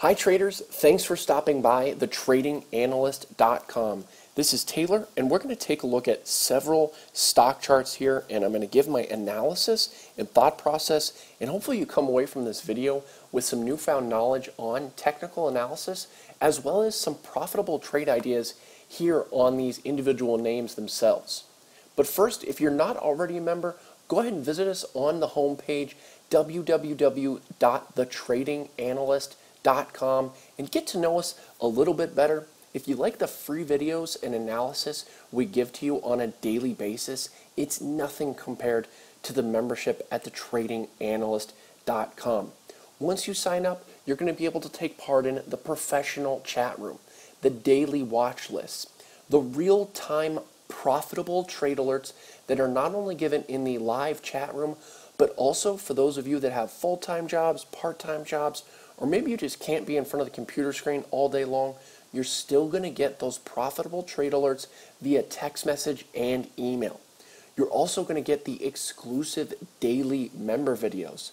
Hi traders, thanks for stopping by thetradinganalyst.com. This is Taylor and we're going to take a look at several stock charts here and I'm going to give my analysis and thought process and hopefully you come away from this video with some newfound knowledge on technical analysis as well as some profitable trade ideas here on these individual names themselves. But first, if you're not already a member, go ahead and visit us on the homepage www.thetradinganalyst.com and get to know us a little bit better. If you like the free videos and analysis we give to you on a daily basis, it's nothing compared to the membership at thetradinganalyst.com. Once you sign up, you're going to be able to take part in the professional chat room, the daily watch lists, the real-time profitable trade alerts that are not only given in the live chat room, but also for those of you that have full-time jobs, part-time jobs, or maybe you just can't be in front of the computer screen all day long, you're still going to get those profitable trade alerts via text message and email. You're also going to get the exclusive daily member videos,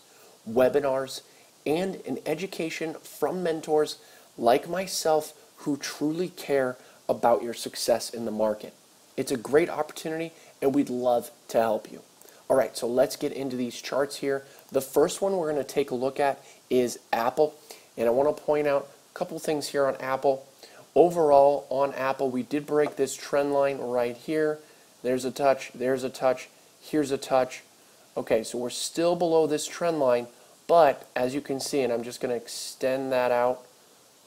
webinars, and an education from mentors like myself who truly care about your success in the market. It's a great opportunity and we'd love to help you. All right, so let's get into these charts here. The first one we're going to take a look at is Apple. And I want to point out a couple things here on Apple. Overall, on Apple, we did break this trend line right here. There's a touch, there's a touch, here's a touch. Okay, so we're still below this trend line, but as you can see, and I'm just going to extend that out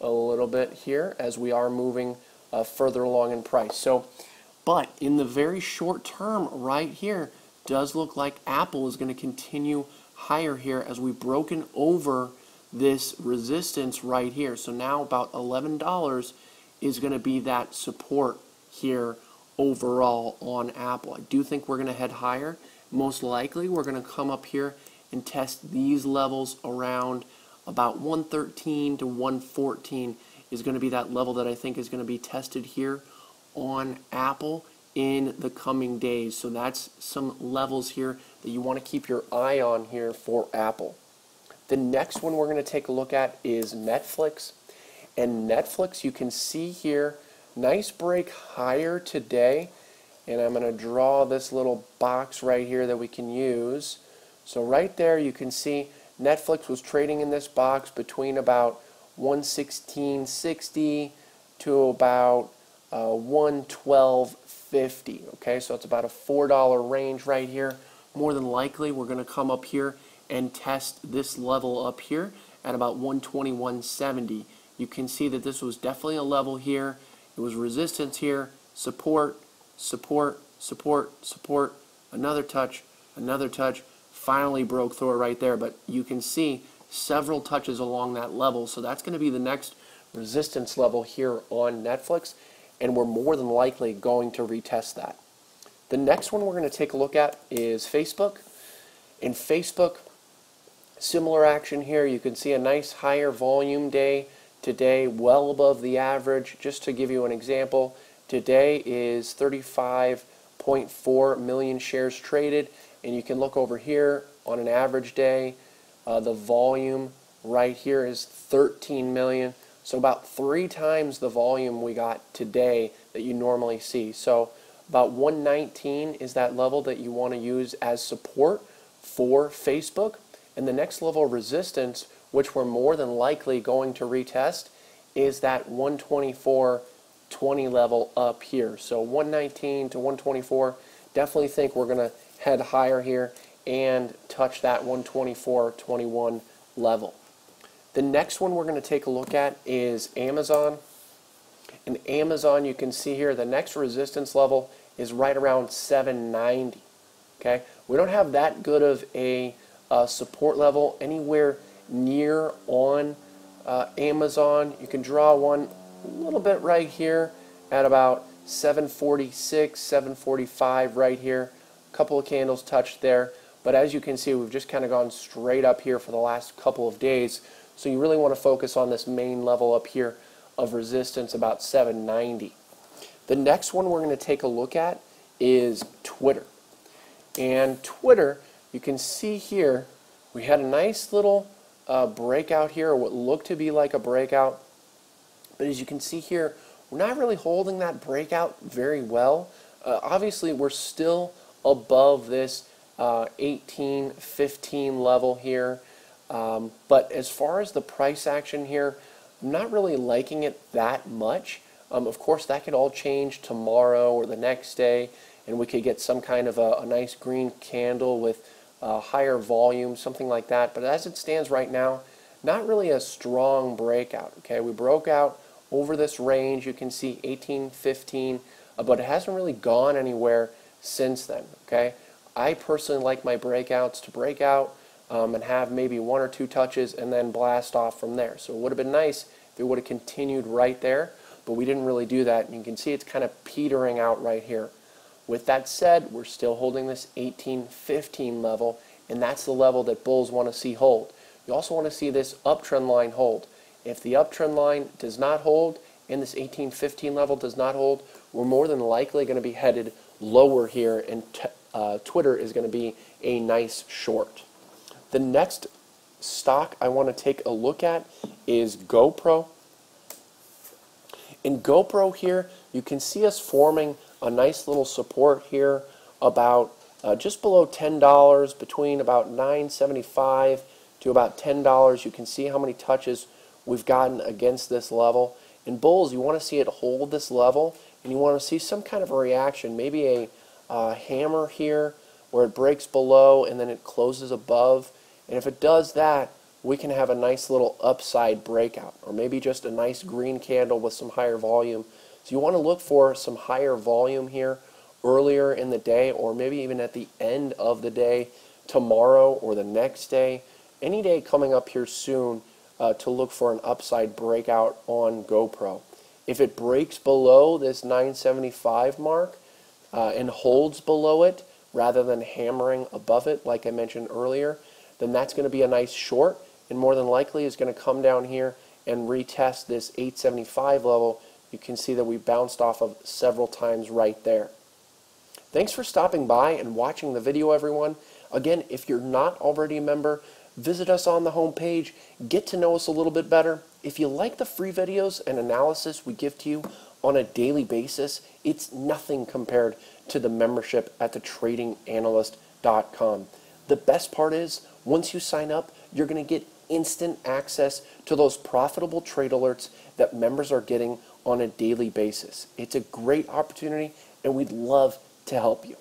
a little bit here as we are moving uh, further along in price. So, but in the very short term right here, does look like Apple is going to continue higher here as we've broken over this resistance right here. So now about $11 is going to be that support here overall on Apple. I do think we're going to head higher. Most likely we're going to come up here and test these levels around about 113 to 114 is going to be that level that I think is going to be tested here on Apple in the coming days. So that's some levels here that you want to keep your eye on here for Apple. The next one we're going to take a look at is Netflix. And Netflix, you can see here, nice break higher today. And I'm going to draw this little box right here that we can use. So right there you can see Netflix was trading in this box between about 116.60 to about uh, 112.50. Okay, so it's about a $4 range right here. More than likely, we're going to come up here and test this level up here at about 121.70. You can see that this was definitely a level here. It was resistance here, support, support, support, support, another touch, another touch, finally broke through it right there. But you can see several touches along that level. So that's going to be the next resistance level here on Netflix. And we're more than likely going to retest that. The next one we're going to take a look at is Facebook. In Facebook, Similar action here. You can see a nice higher volume day today, well above the average. Just to give you an example, today is 35.4 million shares traded. And you can look over here on an average day. Uh, the volume right here is 13 million. So about three times the volume we got today that you normally see. So about 119 is that level that you want to use as support for Facebook. And the next level of resistance, which we're more than likely going to retest, is that 124.20 level up here. So 119 to 124, definitely think we're going to head higher here and touch that 124.21 level. The next one we're going to take a look at is Amazon. And Amazon, you can see here the next resistance level is right around 790. Okay, we don't have that good of a uh, support level anywhere near on uh, Amazon. You can draw one a little bit right here at about 746, 745 right here. A couple of candles touched there. But as you can see, we've just kind of gone straight up here for the last couple of days. So you really want to focus on this main level up here of resistance about 790. The next one we're going to take a look at is Twitter. And Twitter you can see here we had a nice little uh, breakout here, or what looked to be like a breakout. But as you can see here, we're not really holding that breakout very well. Uh, obviously, we're still above this uh, 18, 15 level here. Um, but as far as the price action here, I'm not really liking it that much. Um, of course, that could all change tomorrow or the next day, and we could get some kind of a, a nice green candle with uh, higher volume, something like that. But as it stands right now, not really a strong breakout. Okay, we broke out over this range. You can see 1815, uh, but it hasn't really gone anywhere since then. Okay, I personally like my breakouts to break out um, and have maybe one or two touches and then blast off from there. So it would have been nice if it would have continued right there, but we didn't really do that. And you can see it's kind of petering out right here. With that said, we're still holding this 1815 level, and that's the level that bulls want to see hold. You also want to see this uptrend line hold. If the uptrend line does not hold and this 1815 level does not hold, we're more than likely going to be headed lower here, and uh, Twitter is going to be a nice short. The next stock I want to take a look at is GoPro. In GoPro here, you can see us forming a nice little support here about uh, just below $10, between about $9.75 to about $10. You can see how many touches we've gotten against this level. In bulls, you want to see it hold this level, and you want to see some kind of a reaction, maybe a uh, hammer here where it breaks below and then it closes above. And if it does that, we can have a nice little upside breakout, or maybe just a nice green candle with some higher volume. So you want to look for some higher volume here earlier in the day, or maybe even at the end of the day, tomorrow or the next day, any day coming up here soon uh, to look for an upside breakout on GoPro. If it breaks below this 975 mark uh, and holds below it rather than hammering above it, like I mentioned earlier, then that's going to be a nice short and more than likely is going to come down here and retest this 875 level. You can see that we bounced off of several times right there. Thanks for stopping by and watching the video, everyone. Again, if you're not already a member, visit us on the homepage, get to know us a little bit better. If you like the free videos and analysis we give to you on a daily basis, it's nothing compared to the membership at thetradinganalyst.com. The best part is, once you sign up, you're going to get instant access to those profitable trade alerts that members are getting on a daily basis. It's a great opportunity, and we'd love to help you.